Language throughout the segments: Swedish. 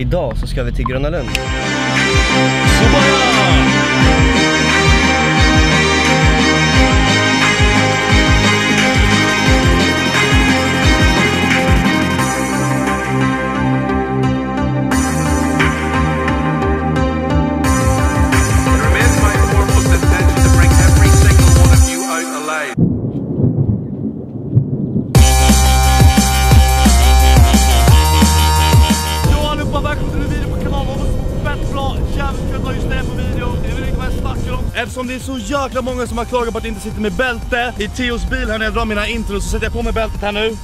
Idag så ska vi till Gröna Lund. Det är så jäkla många som har klagat på att inte sitter med bälte i Theos bil här när jag drar mina intros så sätter jag på mig bältet här nu.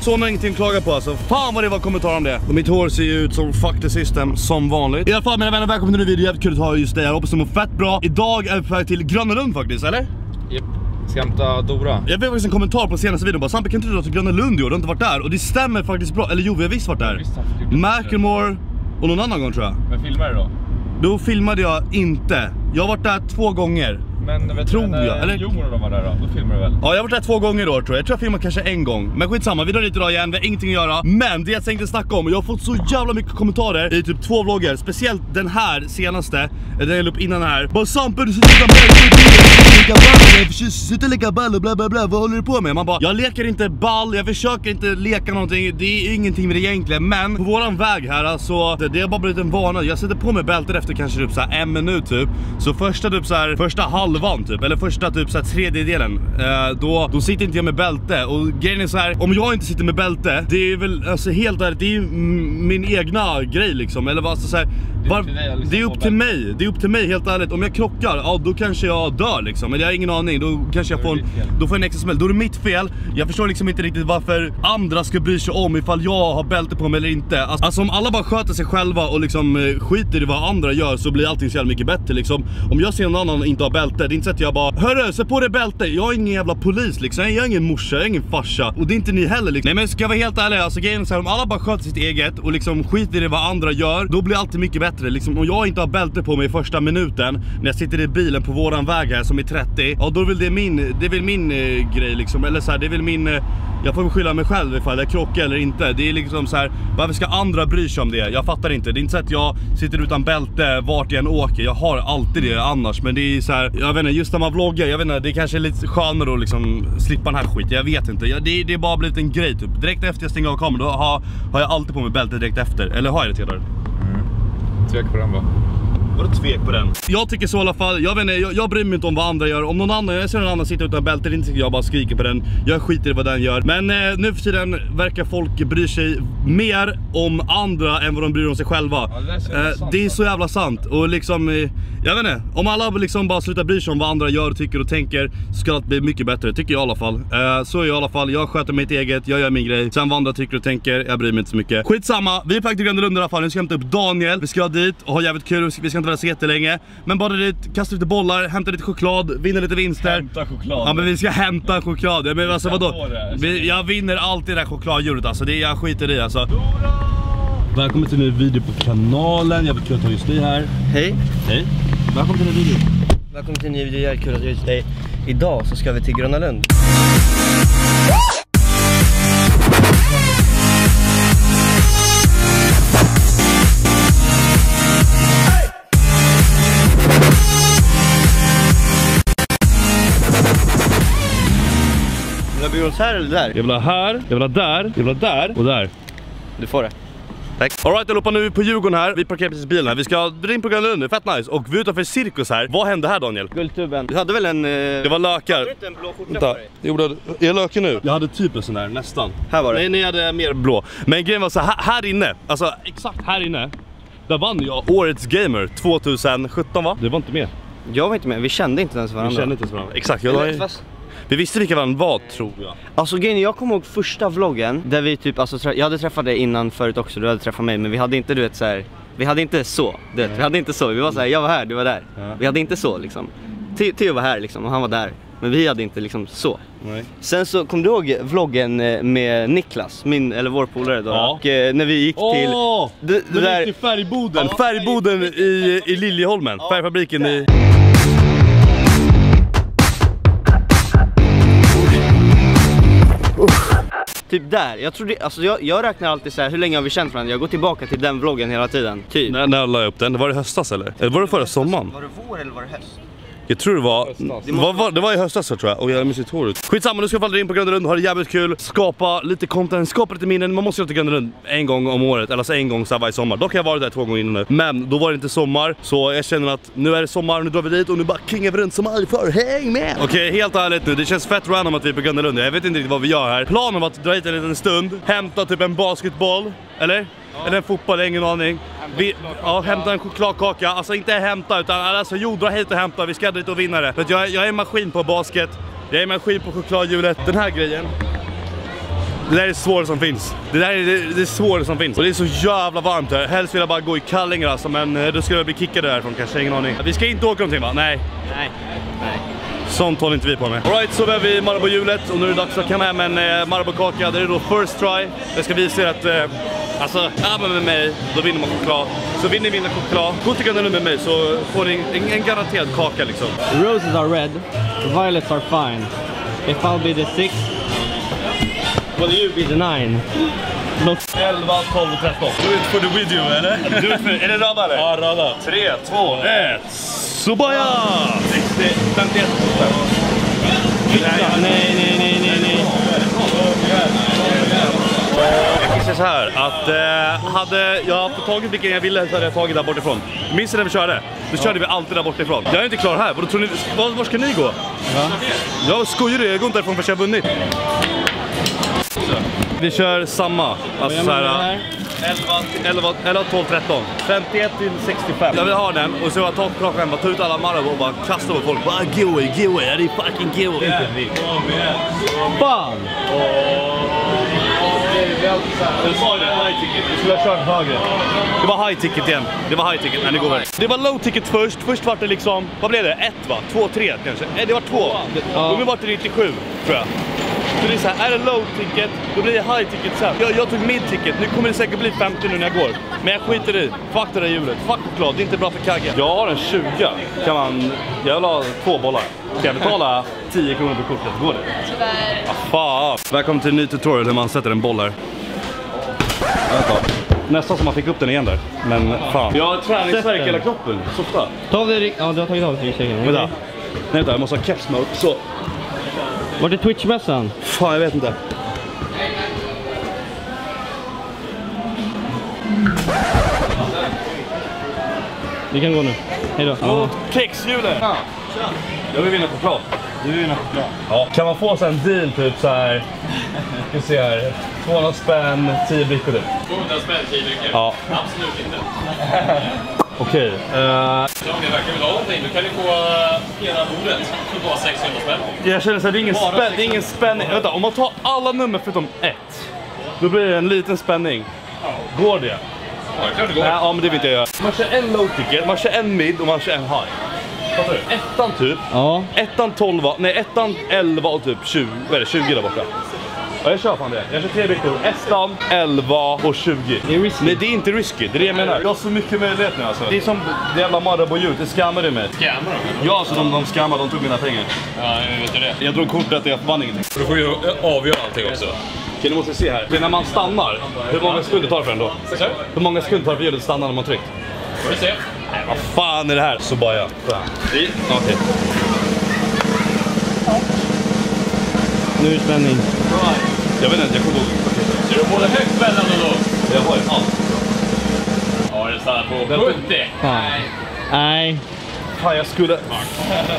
Så har ingenting att klaga på alltså. Fan vad det var kommentarer om det. Och mitt hår ser ju ut som fuck the system som vanligt. I alla fall mina vänner, välkomna till en ny video. Jävligt kul att ha just dig här. Hoppas du mår fett bra. Idag är vi på väg till Gröna Lund faktiskt, eller? Japp. Ska hämta Dora. Jag fick faktiskt en kommentar på senaste videon bara Sampe kan inte du dra till Gröna Lund i år? Du har inte varit där. Och det stämmer faktiskt bra. Eller jo, vi har visst varit där. det. Macklemore och någon annan gång tror jag. Men filmar du då? Då filmade jag inte. Jag har varit där två gånger. Men vet Tror du, jag, eller? Och de var där då? Då filmar du väl? Ja, jag har varit där två gånger i år tror jag. Jag tror jag filmat kanske en gång. Men skitsamma, vi drar dit idag igen. Vi har ingenting att göra. Men det jag tänkte snacka om, jag har fått så jävla mycket kommentarer i typ två vloggar. Speciellt den här senaste, den jag la upp innan här. Bara Sampe du sitter lika ball, du sitter lika ball och bla bla bla. Vad håller du på med? Man bara, jag leker inte ball, jag försöker inte leka någonting. Det är ingenting med det egentligen. Men på våran väg här alltså, det, har bara blivit en vana. Jag sätter på mig bältet efter kanske typ så här en minut typ. Så första typ så här, första halvan typ, eller första typ så här tredjedelen, eh, då, då sitter inte jag med bälte. Och grejen är så här, om jag inte sitter med bälte, det är väl alltså helt ärligt, det är ju min egna grej liksom. Eller vad alltså, så här, är var, dig att lyssna det är upp till mig, det är upp till mig helt ärligt. Om jag krockar, ja då kanske jag dör liksom. Eller jag har ingen aning, då kanske jag är får det en, då får en extra smäll. Då är det mitt fel. Jag förstår liksom inte riktigt varför andra ska bry sig om ifall jag har bälte på mig eller inte. Alltså, alltså om alla bara sköter sig själva och liksom eh, skiter i vad andra gör så blir allting så jävla mycket bättre liksom. Om jag ser någon annan inte ha bälte, det är inte så att jag bara Hörru, sätt på dig bälte. Jag är ingen jävla polis liksom. Jag är ingen morsa, jag är ingen farsa. Och det är inte ni heller liksom. Nej men ska jag vara helt ärlig, alltså grejen är så här, om alla bara sköter sitt eget och liksom skiter i vad andra gör, då blir alltid mycket bättre. Liksom, om jag inte har bälte på mig i första minuten när jag sitter i bilen på våran väg här som är 30, ja då är det min, det vill väl min eh, grej liksom. Eller så här, det är väl min, eh, jag får väl skylla mig själv ifall jag krockar eller inte. Det är liksom så här, varför ska andra bry sig om det? Jag fattar inte. Det är inte så att jag sitter utan bälte vart jag än åker. Jag har alltid det annars. Men det är så här, jag vet inte, just när man vloggar, jag vet inte, det kanske är lite skönare att liksom slippa den här skiten. Jag vet inte. Jag, det, det är bara blivit en grej typ. Direkt efter jag stänger av kameran, då har, har jag alltid på mig bältet direkt efter. Eller har jag det Theodor? Mm. Tvek på den va? Vadå tvek på den? Jag tycker så i alla fall, jag vet inte, jag, jag bryr mig inte om vad andra gör. Om någon annan, jag ser någon annan sitta utan bälte, inte jag bara skriker på den. Jag skiter i vad den gör. Men eh, nu för tiden verkar folk bry sig mer om andra än vad de bryr om sig själva. Ja, det där är så jävla Eh, sant, det är så jävla sant. Och liksom, eh, jag vet inte. Om alla liksom bara slutar bry sig om vad andra gör, tycker och tänker så ska allt bli mycket bättre, tycker jag i alla fall. Eh, så är jag i alla fall, jag sköter mitt eget, jag gör min grej. Sen vad andra tycker och tänker, jag bryr mig inte så mycket. Skitsamma, vi är på väg till Gröna Lund i alla fall. Nu ska jag hämta upp Daniel, vi ska dit och ha jävligt kul, vi ska inte vara så jättelänge. Men bara dit, kasta lite bollar, hämta lite choklad, vinna lite vinster. Hämta choklad. Ja men vi ska hämta choklad, Ja, men alltså vadå? Vi, jag vinner alltid det där chokladhjulet alltså, det, jag skiter i alltså. Välkommen till en ny video på kanalen, jävligt kul att ha just dig här. Hej, Hej. Välkommen till en ny video. välkommen till en ny video. Jävligt kul att ha just dig. Idag så ska vi till Gröna Lund. Vill du ha här eller där? Jag vill ha här, jag vill ha där, jag vill ha där och där. Du får det. Tack. Alright allihopa, nu är vi på Djurgården här. Vi parkerar precis bilen här. Vi ska in på Gröna Lund, är fett nice. Och vi är utanför Cirkus här. Vad hände här Daniel? Guldtuben. Du hade väl en... Eh... Det var lökar. Hade du inte en blå skjorta Vänta, på dig? jo, det är jag löken nu? Jag hade typ en sån där, nästan. Här var det. Nej, jag hade mer blå. Men grejen var så här, här inne, alltså exakt här inne. Där vann jag Årets Gamer 2017 va? Det var inte med. Jag var inte med, vi kände inte ens varandra. Vi kände inte ens varandra. Exakt, jag Eller, la, fast, vi visste vilka varandra var tror jag. Alltså grejen jag kommer ihåg första vloggen där vi typ, alltså jag hade träffat dig innan förut också, du hade träffat mig men vi hade inte du vet så här. Vi hade inte så, du vet, vi hade inte så, vi var så här, jag var här, du var där. Ja. Vi hade inte så liksom. Theo var här liksom och han var där. Men vi hade inte liksom så. Nej. Sen så, kom du ihåg vloggen eh, med Niklas, min, eller vår polare då? Ja. Och eh, när vi gick till... Åh! Det där- färgboden. Färgboden i, i Liljeholmen. Färgfabriken i... typ där. Jag trodde, alltså jag, jag räknar alltid så här, hur länge har vi känt varandra? Jag går tillbaka till den vloggen hela tiden. Typ. När, när la jag upp den? Var det höstas eller? Eller var det förra sommaren? Var det vår eller var det höst? Jag tror det var, det var, var, det var i höstas så tror jag och jag har sitt hår ut. Skitsamma, nu ska vi falla in på Gröna Lund, ha det jävligt kul, skapa lite content, skapa lite minnen. Man måste göra till Gröna Lund en gång om året, eller alltså en gång så varje sommar. Dock har jag varit där två gånger innan nu. Men då var det inte sommar, så jag känner att nu är det sommar, nu drar vi dit och nu bara kingar vi runt som aldrig förr. Häng med! Okej, helt ärligt nu, det känns fett random att vi är på Gröna Lund. Jag vet inte riktigt vad vi gör här. Planen var att dra hit en liten stund, hämta typ en basketboll, eller? Eller en fotboll, ingen aning. Vi, ja, hämta en chokladkaka, alltså inte hämta utan alltså jo, dra hit och hämta, vi ska dit och vinna det. För jag, jag är maskin på basket, jag är maskin på chokladhjulet. Den här grejen, det där är svåraste som finns. Det där är det, det svåraste som finns. Och det är så jävla varmt här. Helst vill jag bara gå i kallingar alltså, men eh, då skulle jag bli kickad därifrån kanske, ingen aning. Vi ska inte åka någonting va? Nej. Nej. Nej. Sånt håller inte vi på med. Alright, så är vi Marabou-hjulet och nu är det dags att kamma hem en eh, Marabou-kaka. Det är då first try. Jag ska visa er att, eh, alltså, är man med mig, då vinner man choklad. Så vinner ni vinner choklad, gå till Lund med mig så får ni en, en garanterad kaka liksom. Roses are red, violets are fine. If I'll be the six, will you be the nine? Look. 11, 12, 13. Do it for the video eller? Do it for, är det röda eller? Ja, röda. 3, 2, 1. Subaya! 60, 51. Nej, nej, nej, nej, nej. Jag kan säga så här att eh, hade jag fått tagit vilken jag ville så hade jag tagit där bortifrån. Minns ni när vi körde? Då körde vi alltid där bortifrån. Jag är inte klar här. Tror ni, var, var ska ni gå? Va? Jag skojar du? Jag går inte därifrån förrän jag har vunnit. Vi kör samma. Alltså så här? 11, 11, 11, 12, 13. 51 till 65. Jag vill ha den och så jag tar klockan bara ta ut alla Marabou och bara kasta på folk. Bara go away, go away, är det fucking go away. Fan! Du sa det, high ticket. Du skulle ha kört högre. Det var high ticket igen. Det var high ticket. Nej, det går väl. Det var low ticket först. Först var det liksom, vad blev det? Ett va? Två, tre kanske? Nej, det var två. Ja. Och nu var det 97 tror jag. Så det är så här, är det low ticket, då blir det high ticket sen. Jag, jag tog mid ticket, nu kommer det säkert bli 50 nu när jag går. Men jag skiter i. Fuck det där hjulet. Fuck choklad, det är inte bra för kagge. Jag har en 20. Kan man, jag vill ha två bollar. Ska jag betala 10 kronor för kortet? Går det? Tyvärr. Ah, fan. Välkommen till en ny tutorial hur man sätter en boll här. Vänta. Nästan som man fick upp den igen där. Men fan. Jag har träningsvärk i hela kroppen. Softa. Ta av dig Ja, du har tagit av dig ryggsäcken. Vänta. Nej vänta, jag måste ha keps mode. Så. Vart är Twitch-mässan? Fan jag vet inte. Vi kan gå nu. Hej då. Mot kexhjulet. Jag vill vinna choklad. Du vill vinna choklad? Ja. Kan man få så en deal typ så här. Ska vi se här. 200 spänn, 10 brickor typ. 200 spänn, 10 drycker? Ja. Absolut inte. Okej. eh, Om ni verkar vilja ha någonting, då kan ni få eh, hela bordet för bara 600 spänn. Jag känner så här, det är ingen, spänn, det är ingen spänning. Vänta, om man tar alla nummer förutom ett. Då blir det en liten spänning. Går det? Ja, det klart det går. Nej, ja men det vill inte jag göra. Man kör en low ticket, man kör en mid och man kör en high. Fattar du? Ettan typ. Ja. Ettan 12, nej ettan 11 och typ 20, vad är det, 20 där borta. Ja, jag kör fan det. Jag kör tre brickor. Ettan, 11 och 20. Det är risky. Nej det är inte risky, det är det jag menar. Jag har så mycket möjlighet nu alltså. Det är som det jävla Marabou-ljud, det skammar du mig. Scammar de? Ja alltså de, de skammar, de tog mina pengar. Ja, jag vet du det. Jag drog kortet och jag vann ingenting. Du får ju avgöra allting också. Okej, ni måste se här. Det är när man stannar, hur många sekunder tar det för en då? Hur många sekunder tar det för hjulet att stanna när man tryckt? får vi se. Nej, vad fan är det här? Så bara ja. Okej. Nu är det spänning. Jag vet inte, jag kommer ihåg. Så du både högt, mellan och lågt? Jag har ju allt. Ja, det stannar på 70. Fan. Nej. Fan, jag skulle...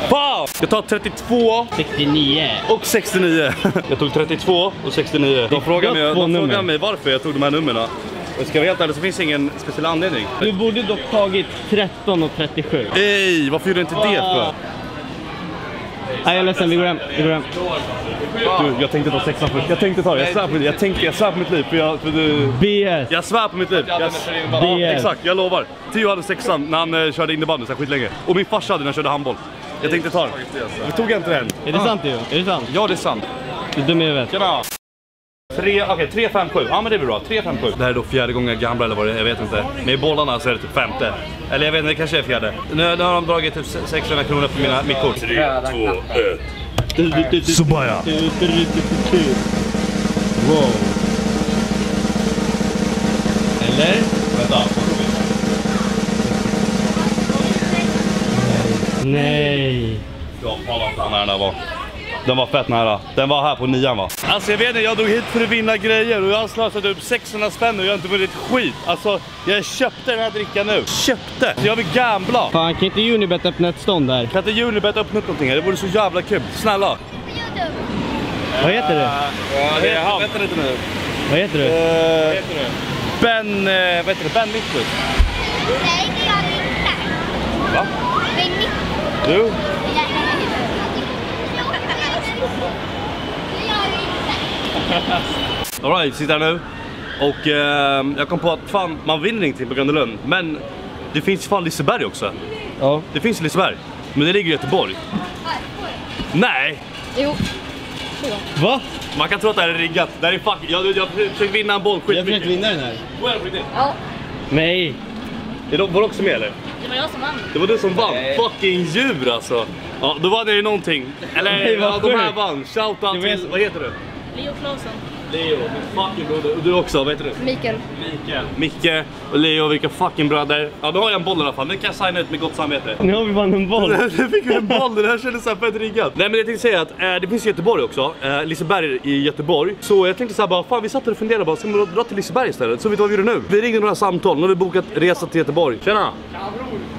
Fan! Jag tar 32 69. och 69. Jag tog 32 och 69. De frågar mig, de frågar mig varför jag tog de här numren. Och ska jag ärlig så finns det ingen speciell anledning. Du borde dock tagit 13 och 37. Ej, varför gjorde du inte det för? Nej, jag är ledsen. Vi går hem. Vi går hem. Du, jag tänkte ta sexan först. Jag tänkte ta det. Jag svär på mitt. Jag, tänkte, jag svär på mitt liv. För jag, för du... BS. Jag svär på mitt liv. Jag, ja, exakt, jag lovar. Theo hade sexan när han eh, körde innebandy så skitlänge. Och min farsa hade när han körde handboll. Jag tänkte ta den. Vi tog inte den. Är det sant Theo? Är det sant? Ja, det är sant. Du är dum i huvudet. Tjena! 3, okej, 3-5-7. Ja men det blir bra, 3-5-7. Det här är då fjärde gången gamla eller vad det är, jag vet inte. Med bollarna så är det typ femte. Eller jag vet inte, det kanske är fjärde. Nu, nu har de dragit typ 600 kronor för mina, mitt kort. 3, 2, 1. Subaya. Wow. Eller? Vänta. Nej. Nej. Jag har inte han här var. Den var fett nära. Den var här på nian va? Alltså jag vet inte, jag drog hit för att vinna grejer och jag har slösat upp 600 spänn och jag har inte vunnit skit. Alltså, jag köpte den här drickan nu. Köpte! Så jag vill gambla. Fan, kan inte Unibet öppna ett stånd där? Kan inte Unibet öppna upp någonting här? Det vore så jävla kul. Snälla. Vad heter du? Ja, det är han. Vänta lite nu. Vad heter du? Uh, ben, uh, vad heter det? Ben. Nej, det gör vi inte. Va? Benny. Du? Det gör vi inte. Alright, sitter här nu. Och eh, jag kom på att fan, man vinner ingenting på Grönelund. Men det finns fan Liseberg också. Ja. Det finns Liseberg. Men det ligger i Göteborg. Nej! Jo. Va? Man kan tro att det här är riggat. Det här är fuck. Jag, jag försöker vinna en boll Jag försökte skitmycket. vinna den här. På riktigt? Ja, Nej. Är de- Var du också med eller? det var jag som vann. Det var du som vann. Nej. Fucking djur alltså. Ja, då vann jag ju någonting. Eller ja, de här vann. Shoutout till, vad heter du? Leo Claesson. Leo, min fucking broder. Och du också, vad heter du? Mikael. Mikael. Micke och Leo, vilka fucking bröder. Ja, då har jag en boll i alla fall. Den kan jag signa ut med gott samvete. Nu har vi vann en boll. Nu fick vi en boll, det här kändes så här fett riggat. Nej men jag tänkte säga att eh, det finns i Göteborg också, eh, Liseberg i Göteborg. Så jag tänkte så här bara, fan vi satt och funderade bara, ska vi dra till Liseberg istället? Så vet du vad vi gjorde nu? Vi ringde några samtal, nu har vi bokat resa till Göteborg. Tjena!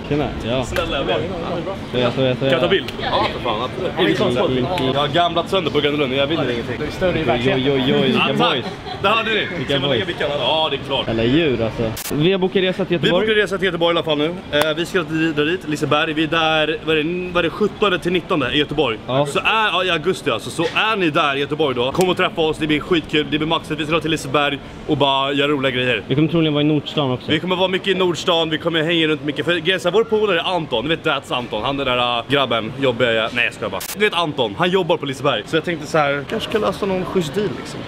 Tjena. Ja. Snälla, jag jag, så Kan jag ta bild? Ja för fan, absolut. Jag har gamlat sönder på Grönlund, jag vinner ingenting. Oj, oj, oj, oj, vilka Ja, boys. Det hörde ni! Vilka boys. Ja det är klart. Alla djur alltså. Vi har bokat resa till Vi bokade Göteborg. resa till Göteborg i alla fall nu. Eh, vi ska dra dit, Liseberg. Vi är där, vad är det, vad är det 17 till 19 i Göteborg. Ja. Så är, ja, i augusti alltså. Så är ni där i Göteborg då, kom och träffa oss, det blir skitkul, det blir maxat. Vi ska dra till Liseberg och bara göra roliga grejer. Vi kommer troligen vara i Nordstan också. Vi kommer vara mycket i Nordstan, vi kommer hänga runt mycket. För är vår polare är Anton, du vet That's Anton, han den där äh, grabben, jobbiga, nej jag skojar bara. Du vet Anton, han jobbar på Liseberg. Så jag tänkte så här, kanske ska lösa någon schysst deal liksom.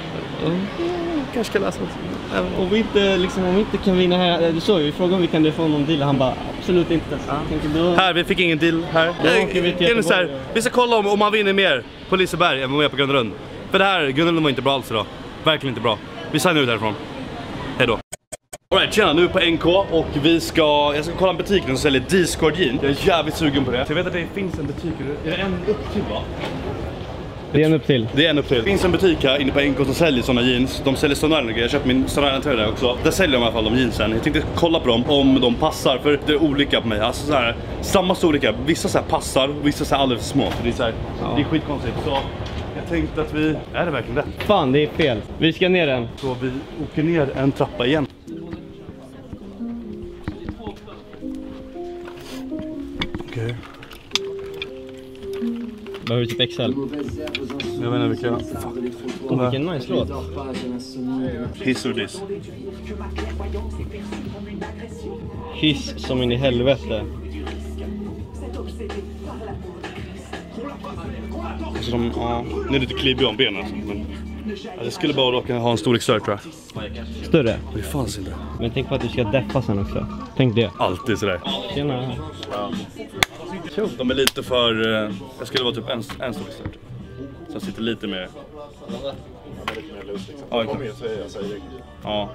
Kanske ska lösa något. Om vi inte, liksom, om vi inte kan vinna här, du såg ju, vi frågade om vi kan få någon deal han bara absolut inte. Jag tänkte då... Här, vi fick ingen deal här. Då Eh, åker vi till är så här, vi ska kolla om, om man vinner mer på Liseberg än vad man gör på Grönlund. För det här, Grönlund var inte bra alls idag. Verkligen inte bra. Vi signar ut härifrån. Hej då. Alright, tjena, nu är på NK och vi ska, jag ska kolla en butik som säljer Discord jeans. Jag är jävligt sugen på det. Så jag vet att det finns en butik, är det en upp till va? Det är en upp till. Det är en upp till. Det finns en butik här inne på NK som säljer såna jeans. De säljer här grejer. Jag köpte min här tröja där också. Där säljer de i alla fall de jeansen. Jag tänkte kolla på dem om de passar. För det är olika på mig. Alltså så här, samma storlekar. Vissa så här passar, vissa så här alldeles för små. Så det är, så här, det är skitkonstigt. Så jag tänkte att vi... Är det verkligen rätt? Fan, det är fel. Vi ska ner den. Så vi åker ner en trappa igen. Behöver typ XL? Jag inte vilka... Oh, vilken nice låt. Hiss or diss. Hiss som in i helvete. Alltså de, ja, nu är det lite klibbiga om benen alltså, men ja, det skulle bara råka ha en storlek större tror jag. Större. Det fanns inte. Men tänk på att du ska deffa sen också. Tänk det. Alltid sådär. Tjena. De är lite för, eh, jag skulle vara typ en, en storlek större. Så jag sitter lite mer... Ja, exakt. ja.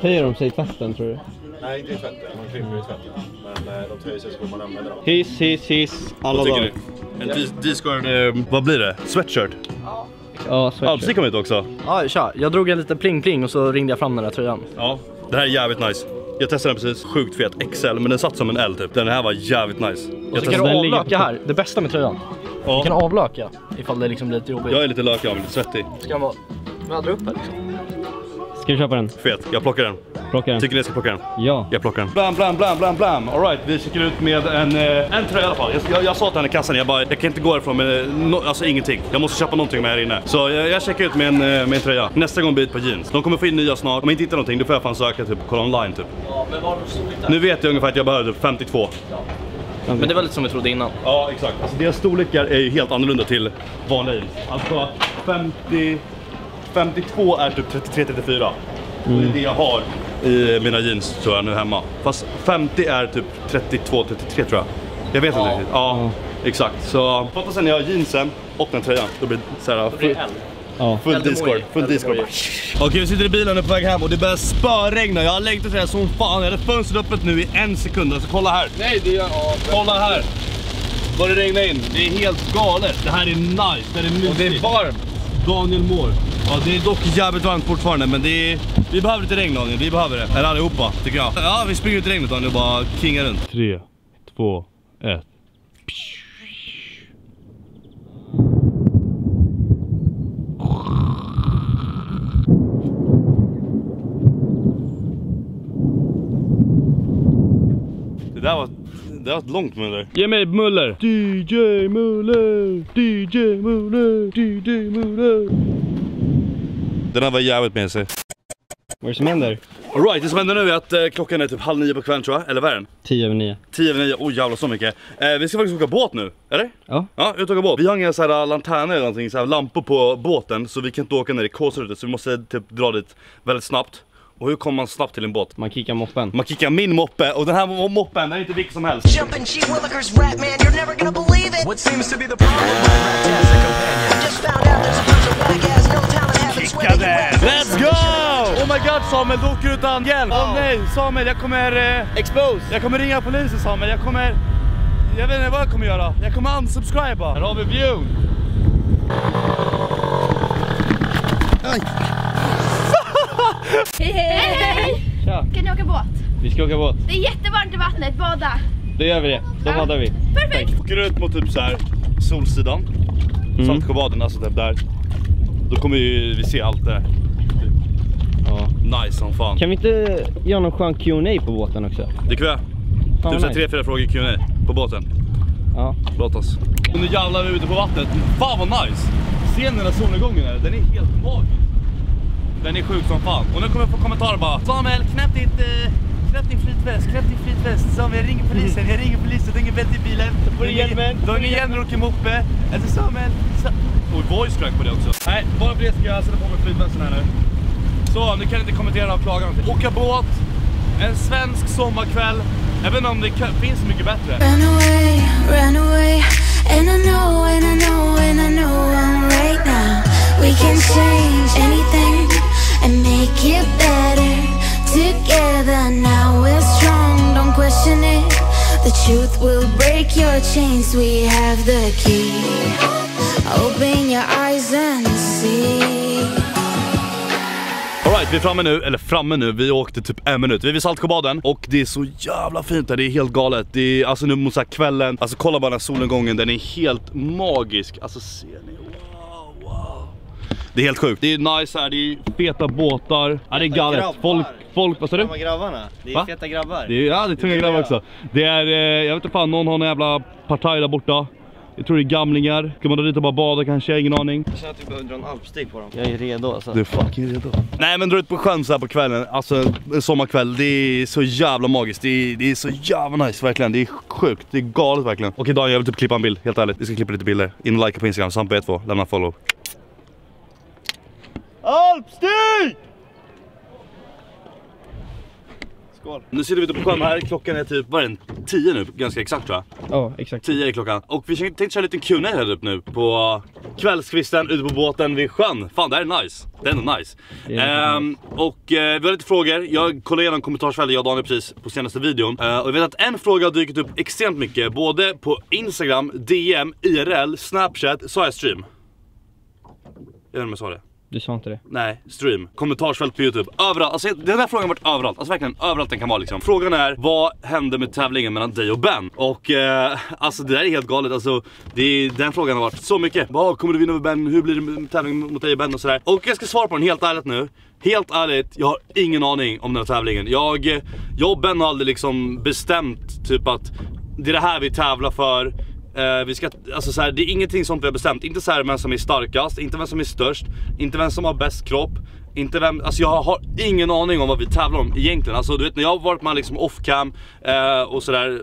Höjer de sig i tvätten tror du? Nej, inte i tvätten. Man klipper i tvätten. Men eh, de töjer sig så får man använda dem. Hiss, hiss, hiss. Alla dagar. En D- D-Squared, eh, vad blir det? Sweatshirt? Ja, Ja, sweatshirt. precis kom hit också. Ja, tja. Jag drog en liten pling-pling och så ringde jag fram den där tröjan. Ja, det här är jävligt nice. Jag testade den precis, sjukt fet XL, men den satt som en L typ. Den här var jävligt nice. Jag, Så kan du avlöka här. Det bästa med tröjan. Du kan ja, avlöka ifall det liksom blir lite jobbigt. jag är lite lökig av mig, lite svettig. Ska den vara... Men upp här liksom. Ska du köpa den? Fet, jag plockar den. Plocka den? Tycker ni jag ska plocka den? Ja. Jag plockar den. Blam, blam, blam, blam, blam. Alright, vi checkar ut med en, eh, en tröja i alla fall. Jag, jag, jag sa till henne i kassan, jag bara, jag kan inte gå härifrån med eh, no, alltså ingenting. Jag måste köpa någonting med här inne. Så jag, jag checkar ut med en, eh, med en tröja. Nästa gång blir det på jeans. De kommer få in nya snart. Om jag inte hittar någonting, då får jag fan söka typ, kolla online typ. Nu vet jag ungefär att jag behöver typ 52. Men det var lite som vi trodde innan. Ja, exakt. Alltså deras storlekar är ju helt annorlunda till vanliga jeans. Alltså 50... 52 är typ 33-34. Och det är det jag har i mina jeans tror jag nu hemma. Fast 50 är typ 32-33 tror jag. Jag vet inte riktigt. Ja, exakt. Så fatta sen när jag har jeansen och den tröjan. Då blir det så här... blir det L. Ja. Full Discord, full Discord. Okej vi sitter i bilen och på väg hem och det börjar spöregna. Jag har längtat efter det som fan. Jag hade fönstret öppet nu i en sekund. Alltså kolla här. Nej, det gör... Ja, Kolla här. Det regnar in. Det är helt galet. Det här är nice. Det här är mysigt. och det är varmt. Daniel mår. Ja det är dock jävligt varmt fortfarande men det är... Vi behöver lite regn Daniel, vi behöver det. Eller allihopa tycker jag. Ja vi springer ut i regnet Daniel och bara kingar runt. 3, 2, 1. Det där var, det var ett långt muller. Ge mig muller! DJ Muller! DJ Muller! DJ Muller! Den här var jävligt med sig. Vad är det som händer? Alright, det som händer nu är att eh, klockan är typ halv nio på kvällen tror jag, eller vad är den? 10 över 9. 10 över 9, oj jävlar så mycket. Eh, vi ska faktiskt åka båt nu, eller? Ja. Ja, ut och åka båt. Vi har inga så här lanterner eller någonting, så här lampor på båten så vi kan inte åka ner i Kåsrödet så vi måste typ dra dit väldigt snabbt. Och hur kommer man snabbt till en båt? Man kickar moppen. Man kickar min moppe och den här mo- moppen, är inte vilken som helst. Jumping she willikers rap man, you're never gonna believe it. What seems to be the problem with my fantastic companion? I just found out there's a bunch of whack ass no talent having swimming Let's go! Oh my god Samuel, du åker utan hjälp! Åh nej Samuel, jag kommer... Eh, Expose! jag kommer ringa polisen Samuel, jag kommer... Jag vet inte vad jag kommer göra. Jag kommer unsubscriba. Här har vi view. Hej hej! Tja. Kan ni åka båt? Vi ska åka båt. Det är jättevarmt i vattnet, bada. Då gör vi det. Då badar vi. Perfekt! Åker ut mot typ så här Solsidan. Mm. Saltsjöbaden, alltså typ där. Då kommer ju vi se allt det där. Ja. Nice som fan. Kan vi inte göra någon skön Q&A på båten också? Det kan vi göra. Typ nice. tre, fyra frågor Q&A på båten. Ja. Låt oss. Och nu jävlar är vi ute på vattnet. Fan vad nice! Ser ni den här solnedgången här? Den är helt magisk. Den är sjuk som fan. Och nu kommer jag få kommentarer bara. Samuel, knäpp ditt... Eh, knäpp din flytväst, knäpp din flytväst. Samuel, jag ringer polisen, jag ringer polisen. Du har ingen bälte i bilen. får du hjälmen. Du har ingen hjälm när du åker moppe. Alltså Samuel... Sa och voice crack på det också. Nej, bara för det ska jag sätta på mig flytvästen här nu. Så, nu kan jag inte kommentera och klaga någonting. Åka båt, en svensk sommarkväll. Jag vet inte om det finns så mycket bättre. Run away, run away. And I know, and I know, and I know I'm right now. We can change anything and make it better. Together now we're strong, don't question it. The truth will break your chains, we have the key. Open your eyes and see. Alright, vi är framme nu, eller framme nu, vi åkte typ en minut. Vi är vid Saltsjöbaden och det är så jävla fint där, det är helt galet. Det är alltså nu mot så här kvällen, alltså kolla bara den här solnedgången, den är helt magisk. Alltså ser ni? Det är helt sjukt. Det är nice här, det är feta båtar. Ja det är galet. grabbar. Folk, folk, vad sa du? De här grabbarna. Det är Va? feta grabbar. Det är, ja det är tunga grabbar också. Det är, eh, jag vet inte fan, någon har en jävla partaj där borta. Jag tror det är gamlingar. Ska man dra dit och bara bada kanske? Jag ingen aning. Jag känner att vi behöver dra en alpstig på dem. Jag är redo alltså. Du är fucking redo. Nej men dra ut på sjön så här på kvällen, alltså en sommarkväll, det är så jävla magiskt. Det är, det är så jävla nice verkligen. Det är sjukt, det är galet verkligen. Okej Daniel, jag vill typ klippa en bild, helt ärligt. Vi ska klippa lite bilder. In och likea på Instagram, Sampe12, lämna follow. Alpstig! Skål. Nu sitter vi ute på sjön här, klockan är typ, vad är den? 10 nu, ganska exakt tror jag. Ja, exakt. 10 är klockan. Och vi tänkte köra lite Q&A här upp nu på kvällskvisten ute på båten vid sjön. Fan det här är nice. Det är ändå nice. Är Ehm, och eh, vi har lite frågor. Jag kollade igenom kommentarsfältet, jag och Daniel precis på senaste videon. Eh, och jag vet att en fråga har dykt upp extremt mycket. Både på Instagram, DM, IRL, Snapchat. Sa jag stream? Jag vet inte om jag sa det. Du sa inte det. Nej, stream, kommentarsfält på youtube, överallt. Alltså den här frågan har varit överallt, alltså verkligen överallt den kan vara liksom. Frågan är, vad hände med tävlingen mellan dig och Ben? Och eh, alltså det där är helt galet, alltså det den frågan har varit så mycket. Vad kommer du vinna med Ben? Hur blir det med tävlingen mot dig och Ben och sådär? Och jag ska svara på den helt ärligt nu. Helt ärligt, jag har ingen aning om den här tävlingen. Jag, jag och Ben har aldrig liksom bestämt typ att det är det här vi tävlar för. Eh, vi ska, alltså så här, det är ingenting sånt vi har bestämt. Inte så här vem som är starkast, inte vem som är störst, inte vem som har bäst kropp, inte vem, alltså jag har ingen aning om vad vi tävlar om egentligen. Alltså du vet när jag har varit med liksom off cam eh, och sådär.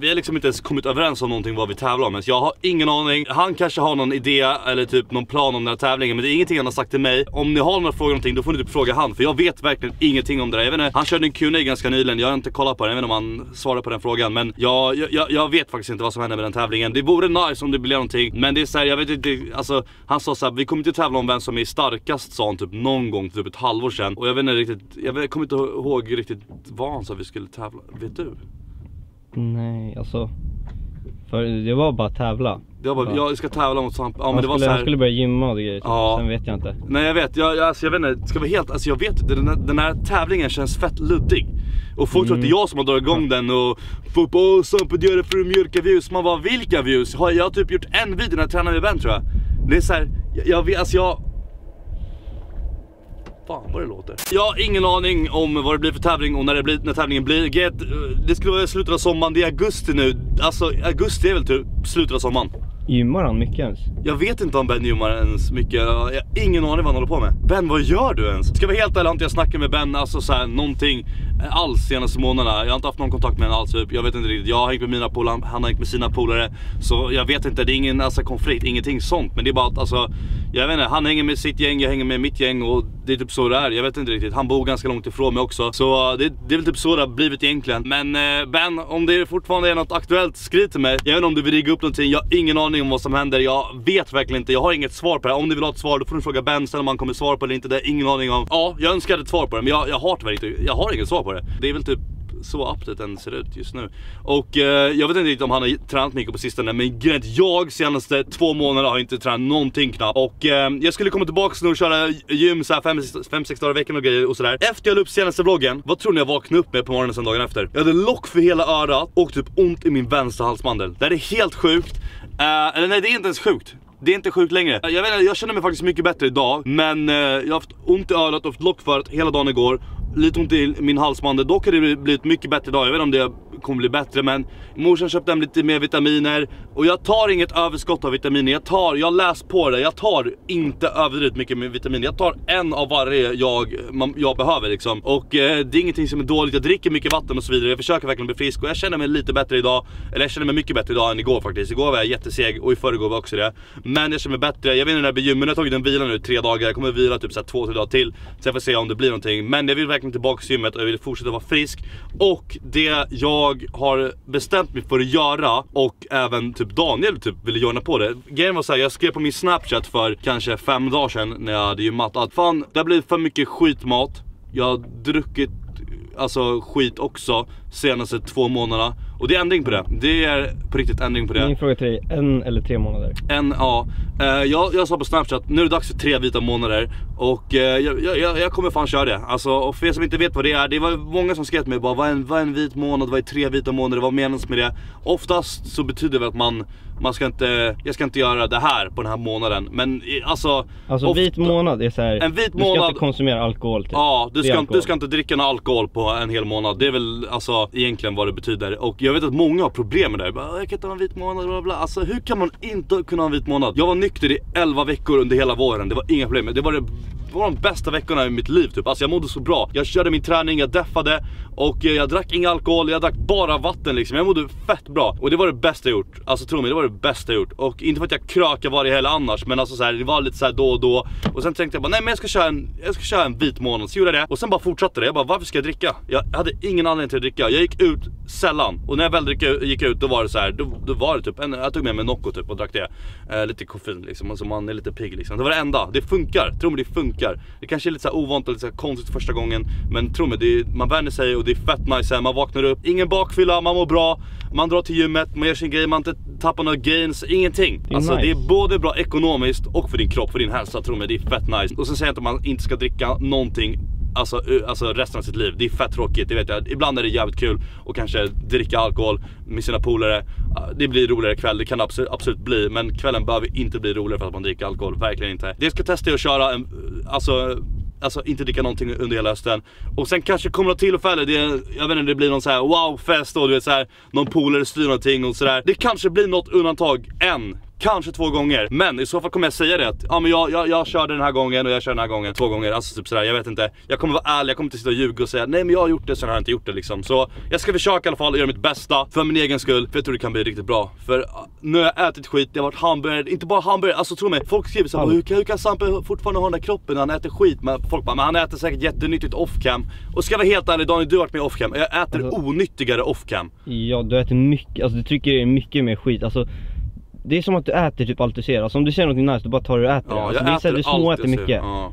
Vi har liksom inte ens kommit överens om någonting vad vi tävlar om. Så jag har ingen aning. Han kanske har någon idé eller typ någon plan om den här tävlingen. Men det är ingenting han har sagt till mig. Om ni har några frågor om någonting då får ni typ fråga han. För jag vet verkligen ingenting om det där. Jag vet inte, han körde en Q&A ganska nyligen. Jag har inte kollat på den. Jag vet inte om han svarade på den frågan. Men jag, jag, jag, vet faktiskt inte vad som händer med den tävlingen. Det vore nice om det blir någonting. Men det är såhär, jag vet inte. Alltså han sa såhär, vi kommer inte tävla om vem som är starkast sa han typ någon gång för typ ett halvår sedan. Och jag vet inte riktigt, jag kommer inte ihåg riktigt vad han sa vi skulle tävla. Vet du? Nej, alltså. För det var bara tävla. Jag, bara, jag ska tävla mot Samp. Ja men han, det var skulle, så han här. skulle börja gymma och grejer. typ. Ja. Sen vet jag inte. Nej jag vet, jag, jag, alltså, jag vet inte, ska vara helt, alltså jag vet inte, den, här- den här tävlingen känns fett luddig. Och folk tror att det är jag som har dragit igång den och folk bara åh Sampe du gör det för att mjölka views. Man bara vilka views? Har jag har typ gjort en video när jag tränar med Ben tror jag. Det är såhär, jag, jag alltså jag Fan vad det låter. Jag har ingen aning om vad det blir för tävling och när, det blir, när tävlingen blir. Get, det skulle vara slutet av sommaren, det är augusti nu. Alltså augusti är väl typ slutet av sommaren. Gymmar han mycket ens? Jag vet inte om Ben gymmar ens mycket, jag har ingen aning vad han håller på med. Ben vad gör du ens? Ska vi helt ärlig har inte jag snackat med Ben alltså så här, någonting alls senaste månaderna. Jag har inte haft någon kontakt med honom alls typ. Jag vet inte riktigt, jag har hängt med mina polare, han har hängt med sina polare. Så jag vet inte, det är ingen alltså, konflikt, ingenting sånt. Men det är bara att alltså, jag vet inte, han hänger med sitt gäng, jag hänger med mitt gäng och det är typ så det är. Jag vet inte riktigt, han bor ganska långt ifrån mig också. Så eh, det, det är väl typ så det har blivit egentligen. Men eh, Ben, om det fortfarande är något aktuellt, skriv till mig. Jag vet inte om du vill rigga upp någonting, jag har ingen aning om vad som händer. Jag vet verkligen inte, jag har inget svar på det. Om ni vill ha ett svar då får ni fråga Ben sen om han kommer svara på det eller inte. Det har jag ingen aning om. Ja, jag önskar ett svar på det men jag, jag har tyvärr inte, jag har inget svar på det. Det är väl typ så update den ser ut just nu. Och eh, jag vet inte riktigt om han har tränat mycket på sistone men grejen är att jag senaste två månader har inte tränat någonting knappt. Och eh, jag skulle komma tillbaka nu och köra gym så här 5-6 dagar i veckan och grejer och sådär. Efter jag la upp senaste vloggen, vad tror ni jag vaknade upp med på morgonen sen dagen efter? Jag hade lock för hela örat och typ ont i min vänstra halsmandel. Det här är helt sjukt. Eh, eller nej det är inte ens sjukt. Det är inte sjukt längre. Jag vet inte, jag känner mig faktiskt mycket bättre idag. Men eh, jag har haft ont i örat och haft lock för hela dagen igår. Lite ont i min halsmandel. Dock har det blivit mycket bättre idag. Jag vet inte om det kommer bli bättre men morsan köpte hem lite mer vitaminer. Och jag tar inget överskott av vitaminer. Jag tar, jag har läst på det. Jag tar inte överdrivet mycket med vitaminer. Jag tar en av varje jag, man, jag behöver liksom. Och eh, det är ingenting som är dåligt. Jag dricker mycket vatten och så vidare. Jag försöker verkligen bli frisk och jag känner mig lite bättre idag. Eller jag känner mig mycket bättre idag än igår faktiskt. Igår var jag jätteseg och i förrgår var jag också det. Men jag känner mig bättre. Jag vet inte när det blir gymmen, jag har tagit en vila nu i tre dagar. Jag kommer vila typ så här två, tre dagar till. Så jag får se om det blir någonting. Men jag vill verkligen tillbaka till gymmet och jag vill fortsätta vara frisk. Och det jag jag har bestämt mig för att göra och även typ Daniel typ ville joina på det. Grejen var såhär, jag skrev på min snapchat för kanske fem dagar sedan när jag hade gymmat att fan det har blivit för mycket skitmat. Jag har druckit alltså skit också senaste två månaderna. Och det är ändring på det. Det är på riktigt ändring på det. Min fråga till dig, en eller tre månader? En, ja. Eh, jag, jag sa på snapchat, nu är det dags för tre vita månader Och eh, jag, jag, jag kommer fan köra det Alltså, och för er som inte vet vad det är, det var många som skrev till mig bara vad är, en, vad är en vit månad, vad är tre vita månader, vad menas med det? Oftast så betyder det att man, man ska inte, jag ska inte göra det här på den här månaden Men alltså Alltså ofta- vit månad är så här, En vit du ska månad- inte konsumera alkohol typ. Ja, du ska, alkohol. du ska inte dricka någon alkohol på en hel månad. Det är väl alltså egentligen vad det betyder. Och jag vet att många har problem med det. Bara, Jag kan inte ha en vit månad, bla bla. Alltså hur kan man inte kunna ha en vit månad? Jag var nykter i 11 veckor under hela våren. Det var inga problem. Det var, det var de bästa veckorna i mitt liv typ. Alltså jag mådde så bra. Jag körde min träning, jag deffade och eh, jag drack ingen alkohol. Jag drack bara vatten liksom. Jag mådde fett bra. Och det var det bästa jag gjort. Alltså tro mig, det var det bästa jag gjort. Och inte för att jag krökar varje helg annars. Men alltså så här, det var lite så här då och då. Och sen tänkte jag bara, nej men jag ska köra en, jag ska köra en vit månad. Så gjorde jag det. Och sen bara fortsatte det. Jag bara, varför ska jag dricka? Jag hade ingen anledning till att dricka. Jag gick ut sällan. Och när jag väl gick ut då var det så här, då, då var det typ, en, jag tog med mig Nocco typ och drack det. Eh, lite koffein liksom, alltså man är lite pigg liksom. Det var det enda. Det funkar, tro mig det funkar. Det kanske är lite så ovant och lite så konstigt första gången. Men tro mig, det är, man vänjer sig och det är fett nice. Man vaknar upp, ingen bakfylla, man mår bra. Man drar till gymmet, man gör sin grej, man inte tappar några gains, ingenting. är alltså nice. det är både bra ekonomiskt och för din kropp, för din hälsa. Tro mig, det är fett nice. Och sen säger jag inte att man inte ska dricka någonting Alltså, alltså resten av sitt liv. Det är fett tråkigt, det vet jag. Ibland är det jävligt kul att kanske dricka alkohol med sina polare. Det blir roligare kväll, det kan det absolut, absolut bli. Men kvällen behöver inte bli roligare för att man dricker alkohol, verkligen inte. Det jag ska testa är att köra en, alltså Alltså inte dricka någonting under hela hösten Och sen kanske kommer något tillfälle, det, jag vet inte det blir någon så här wow-fest och du vet så här Någon polare styr någonting och sådär Det kanske blir något undantag, en kanske två gånger. Men i så fall kommer jag säga det att ja, men jag, jag, jag körde den här gången och jag kör den här gången två gånger. Alltså typ sådär, jag vet inte. Jag kommer vara ärlig, jag kommer inte sitta och ljuga och säga nej men jag har gjort det, sen har jag inte gjort det liksom. Så jag ska försöka i alla fall göra mitt bästa för min egen skull, för jag tror det kan bli riktigt bra. För nu har jag ätit skit, det har varit hamburgare, inte bara hamburgare, alltså tro mig, folk skriver såhär hur, kan- hur kan Sampe fortfarande ha den där kroppen när han äter skit? Men folk bara, men han äter säkert jättenyttigt off-cam. Och ska jag vara helt ärlig Daniel, du har varit med off-cam, jag äter Alltså- onyttigare off-cam. Ja, du äter mycket, alltså du trycker mycket mer skit. Alltså, det är som att du äter typ allt du ser. Alltså om du ser något nice, du bara tar det och äter det. Ja, Alltså, jag det är så här, du små allt äter jag ser. mycket. Ja.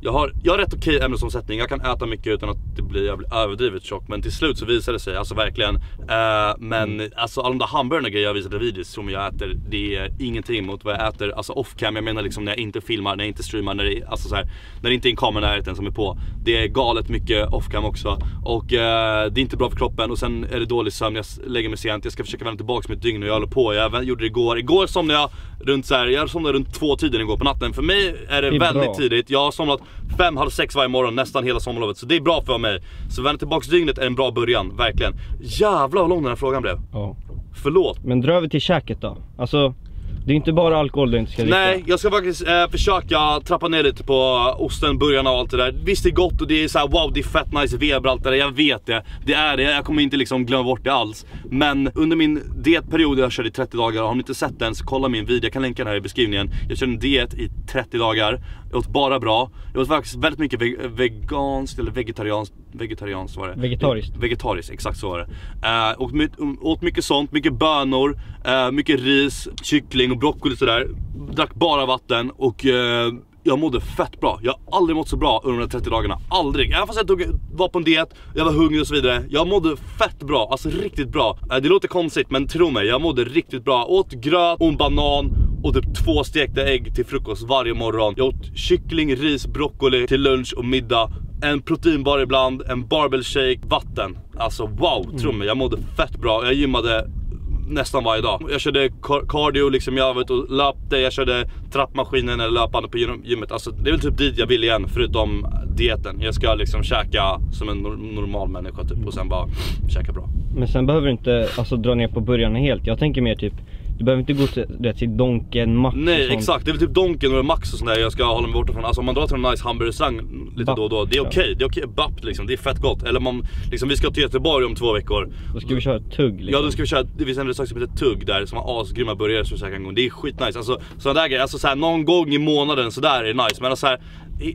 Jag har, jag har rätt okej ämnesomsättning, jag kan äta mycket utan att det blir, jag blir överdrivet tjock. Men till slut så visar det sig, alltså verkligen. Eh, Men Mm. alltså alla de där hamburgarna grejer jag visade videos som jag äter Det är ingenting mot vad jag äter, alltså off cam Jag menar liksom när jag inte filmar, när jag inte streamar, när det, alltså så här, när det inte är en kamera i närheten som är på. Det är galet mycket off cam också. Och eh, det är inte bra för kroppen. Och sen är det dålig sömn, jag lägger mig sent. Jag ska försöka vända tillbaka mitt dygn och jag håller på. Jag även gjorde det igår, igår somnade jag runt så här, jag somnade runt två tiden igår på natten. För mig är det, Det är väldigt bra. tidigt. Jag har somnat fem, halv sex varje morgon nästan hela sommarlovet. Så det är bra för mig. Så vända tillbaks dygnet är en bra början, verkligen. Jävlar vad lång den här frågan blev. Ja. Förlåt. Men dra över till käket då. Alltså, det är inte bara alkohol du inte ska dricka. Nej, jag ska faktiskt eh, försöka trappa ner lite på osten, burgarna och allt det där. Visst det är gott och det är så här, wow det är fett nice veber allt det där, jag vet det. Det är det, jag kommer inte liksom glömma bort det alls. Men under min dietperiod, jag körde i 30 dagar, har ni inte sett den så kolla min video, jag kan länka den här i beskrivningen. Jag körde en diet i 30 dagar, jag åt bara bra. Jag åt faktiskt väldigt mycket ve veganskt eller vegetarianskt, vegetarianskt var det. Vegetariskt. Vegetariskt, exakt så var det. Uh, åt, åt mycket sånt, mycket bönor, eh, mycket ris, kyckling broccoli sådär. Drack bara vatten och eh, jag mådde fett bra. Jag har aldrig mått så bra under de här 30 dagarna. Aldrig. Även fast jag tog, var på en diet, jag var hungrig och så vidare. Jag mådde fett bra, alltså riktigt bra. Eh, det låter konstigt men tro mig, jag mådde riktigt bra. Åt gröt och en banan och typ två stekta ägg till frukost varje morgon. Jag åt kyckling, ris, broccoli till lunch och middag. En proteinbar ibland, en barbell shake, vatten. Alltså wow, tro mig, jag mådde fett bra. Jag gymmade nästan varje dag. Jag körde cardio liksom, jag var ute och löpte, jag körde trappmaskinen eller löpande på gymmet. Alltså det är väl typ dit jag vill igen förutom dieten. Jag ska liksom käka som en normal människa typ och sen bara käka bra. Men sen behöver du inte alltså, dra ner på burgarna helt. Jag tänker mer typ, du behöver inte gå till, till Donken, Max och Nej sånt. exakt, det är väl typ Donken och Max och sånt där jag ska hålla mig borta från. Alltså om man drar till en nice hamburgerrestaurang lite Bapp, då och då, det är okej. Det är okej, bapp liksom, det är fett gott. Eller man, liksom, vi ska till Göteborg om två veckor. Då ska vi köra tugg liksom. Ja då ska vi köra, det finns en restaurang som heter Tugg där som har asgrymma burgare som vi käkade en gång. Det är skitnice. Alltså sådana där grejer, alltså såhär någon gång i månaden sådär är det nice. Men alltså, så här,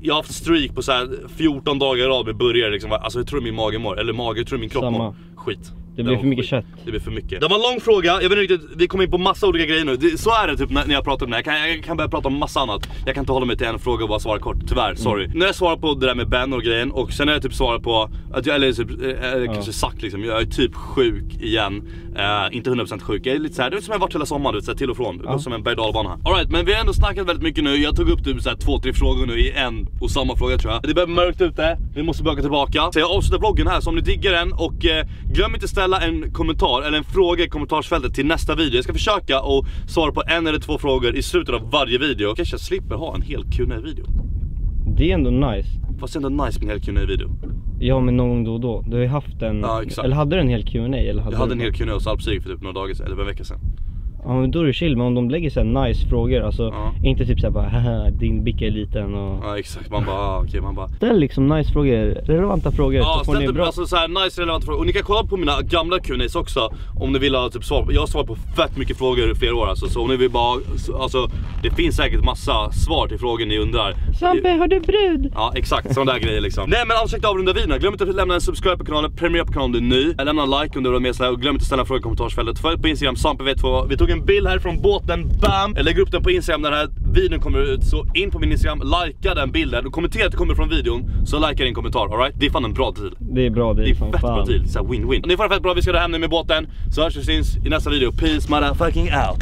jag har haft streak på så här 14 dagar i rad med burgare liksom. Alltså hur tror du min mage mår? Eller mage, hur tror du min kropp Samma. mår? Skit. Det blir för mycket kött. Det blir för mycket. Det var en lång fråga, jag vet inte riktigt, vi kommer in på massa olika grejer nu. Det, så är det typ när, jag pratar om det här. Jag kan, jag kan börja prata om massa annat. Jag kan inte hålla mig till en fråga och bara svara kort, tyvärr, sorry. Nu har jag svarat på det där med Ben och grejen och sen har jag typ svarat på, att jag, eller typ, eh, eller kanske sagt liksom, jag är typ sjuk igen. Eh, inte 100% sjuk, jag är lite såhär, det är som jag varit hela sommaren, du vet, så här, till och från. Går som en berg och. Alright, men vi har ändå snackat väldigt mycket nu. Jag tog upp typ såhär två, tre frågor nu i en och samma fråga tror jag. Det börjar mörkt ute, vi måste börja tillbaka. Så jag avslutar vloggen här, så om ni diggar den och eh, glöm inte ställa en kommentar eller en fråga i kommentarsfältet till nästa video. Jag ska försöka och svara på en eller två frågor i slutet av varje video. Kanske jag slipper ha en hel Q&A-video. Det är ändå nice. Fast det är ändå nice med en hel Q&A-video. Ja men någon gång då och då. Du har ju haft en, Ja, eller hade du en hel Q&A eller hade Jag hade en hel Q&A hos Alpsig för typ några dagar sedan, eller en vecka sedan. Ja men då är det chill, men om de lägger så här nice frågor, alltså Ja. inte typ såhär bara haha din bicka är liten och Ja exakt, man bara ah, okej man bara Ställ liksom nice frågor, relevanta frågor Ja, så får ni bra alltså, så här, nice relevanta frågor. Och ni kan kolla på mina gamla Q&As också om ni vill ha typ svar. Jag har svarat på fett mycket frågor i flera år alltså. Så om ni vill bara, alltså det finns säkert massa svar till frågor ni undrar. Svampe, har du brud? Ja exakt, sådana där grejer liksom. Nej men ursäkta avrunda videon. Glöm inte att lämna en subscribe på kanalen, prenumerera på kanalen om du är ny. Lämna en like om du vill vara med sådär. och glöm inte att ställa frågor i kommentarsfältet. Följ på Instagram, SampeV2. Vi tog en bild här från båten, bam! Jag lägger upp den på Instagram när den här videon kommer ut. Så in på min Instagram, likea den bilden och kommentera att det kommer från videon. Så likea din kommentar, alright? Det är fan en bra deal. Det är bra, det är, Det är fan fett bra fan. deal, såhär win-win. Ni får det fett bra, vi ska hem nu med båten. Så hörs vi syns i nästa video. Peace motherfucking out!